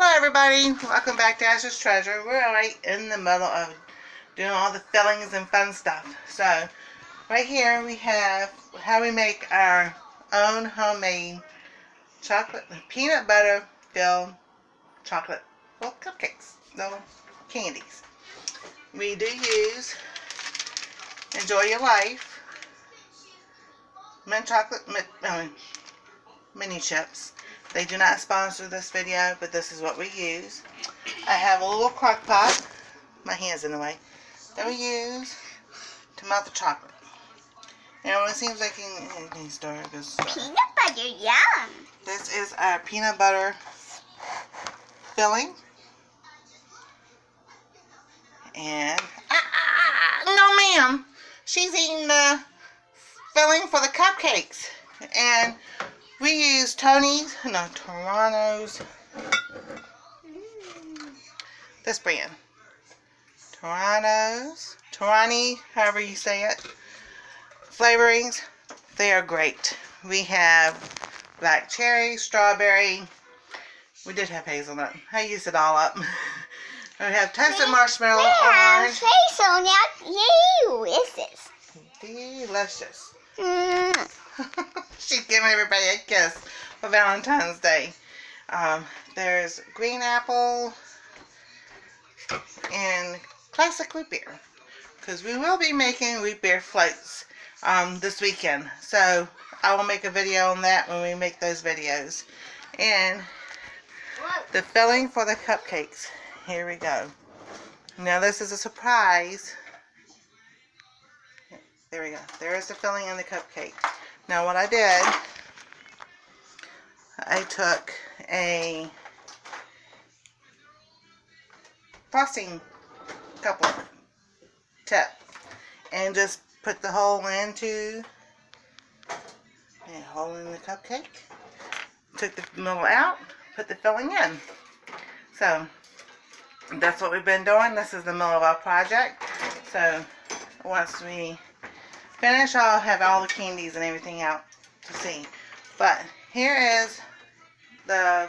Hello everybody, welcome back to Ash's Treasure. We're right in the middle of doing all the fillings and fun stuff. So, right here we have how we make our own homemade chocolate, peanut butter filled chocolate, well cupcakes, no candies. We do use Enjoy Your Life, mint chocolate, mint, mini chips. They do not sponsor this video, but this is what we use. I have a little crock pot, my hand's in the way, that we use to melt the chocolate. And it seems like it needs to start. Peanut butter, yum. This is our peanut butter filling. And, ah, ah, no ma'am, she's eating the filling for the cupcakes. And we use Tony's, no, Toronto's, this brand. Toronto's, Torani, however you say it, flavorings. They are great. We have black cherry, strawberry. We did have hazelnut. I used it all up. we have toasted marshmallow, Yeah, orange. say Sonia. You is this? Delicious. Mm. She's giving everybody a kiss for Valentine's Day. Um, there's green apple and classic root beer. Because we will be making root beer floats um, this weekend. So I will make a video on that when we make those videos. And the filling for the cupcakes. Here we go. Now this is a surprise. There we go. There is the filling in the cupcake. Now what I did, I took a frosting couple tip and just put the hole into and hole in the cupcake. Took the middle out, put the filling in. So that's what we've been doing. This is the middle of our project. So once we finish, I'll have all the candies and everything out to see. But here is the, I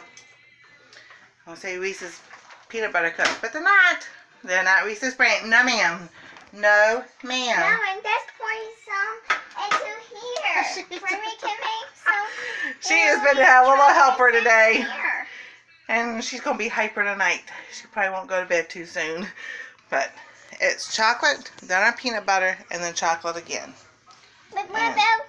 want to say Reese's peanut butter cups, but they're not. They're not Reese's brand. No, ma'am. No, ma'am. Now I'm just pouring some into here. We can make some. She has been a little helper today. And she's going to be hyper tonight. She probably won't go to bed too soon. But it's chocolate, then our peanut butter, and then chocolate again. But what about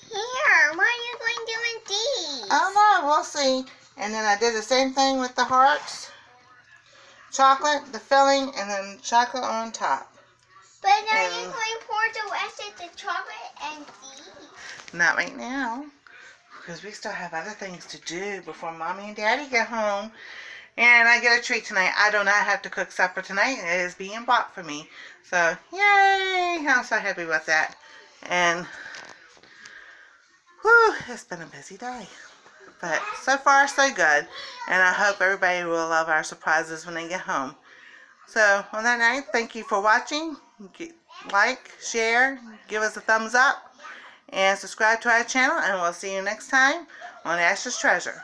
here? What are you going to do with these? Oh no, we'll see. And then I did the same thing with the hearts. Chocolate, the filling, and then chocolate on top. But are you and- going to pour the rest of the chocolate and these? Not right now. Because we still have other things to do before mommy and daddy get home. And I get a treat tonight. I do not have to cook supper tonight. It is being bought for me. So, yay! I'm so happy with that. And, whew, it's been a busy day. But so far, so good. And I hope everybody will love our surprises when they get home. So, on that night, thank you for watching. Get- Like, share, give us a thumbs up and subscribe to our channel and we'll see you next time on Ash's Treasure.